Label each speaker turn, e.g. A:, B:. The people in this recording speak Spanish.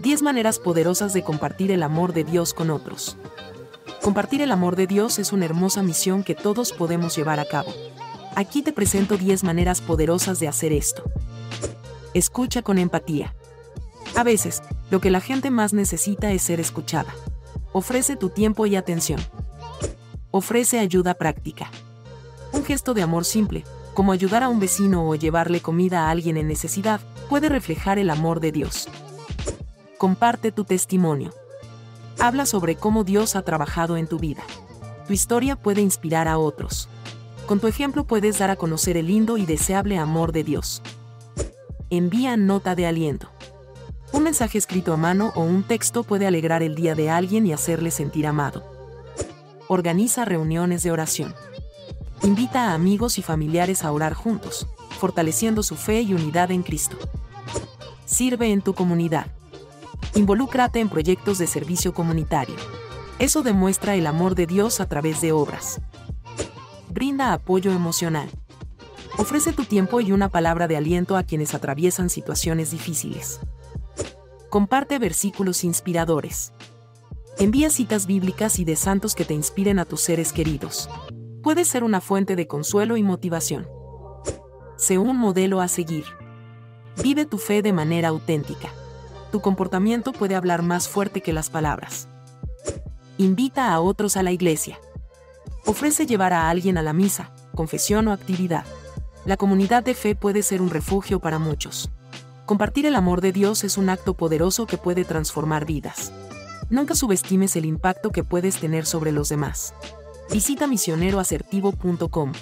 A: 10 maneras poderosas de compartir el amor de Dios con otros. Compartir el amor de Dios es una hermosa misión que todos podemos llevar a cabo. Aquí te presento 10 maneras poderosas de hacer esto. Escucha con empatía. A veces, lo que la gente más necesita es ser escuchada. Ofrece tu tiempo y atención. Ofrece ayuda práctica. Un gesto de amor simple, como ayudar a un vecino o llevarle comida a alguien en necesidad, puede reflejar el amor de Dios. Comparte tu testimonio. Habla sobre cómo Dios ha trabajado en tu vida. Tu historia puede inspirar a otros. Con tu ejemplo puedes dar a conocer el lindo y deseable amor de Dios. Envía nota de aliento. Un mensaje escrito a mano o un texto puede alegrar el día de alguien y hacerle sentir amado. Organiza reuniones de oración. Invita a amigos y familiares a orar juntos, fortaleciendo su fe y unidad en Cristo. Sirve en tu comunidad. Involúcrate en proyectos de servicio comunitario. Eso demuestra el amor de Dios a través de obras. Brinda apoyo emocional. Ofrece tu tiempo y una palabra de aliento a quienes atraviesan situaciones difíciles. Comparte versículos inspiradores. Envía citas bíblicas y de santos que te inspiren a tus seres queridos. Puede ser una fuente de consuelo y motivación. Sé un modelo a seguir. Vive tu fe de manera auténtica tu comportamiento puede hablar más fuerte que las palabras. Invita a otros a la iglesia. Ofrece llevar a alguien a la misa, confesión o actividad. La comunidad de fe puede ser un refugio para muchos. Compartir el amor de Dios es un acto poderoso que puede transformar vidas. Nunca subestimes el impacto que puedes tener sobre los demás. Visita misioneroasertivo.com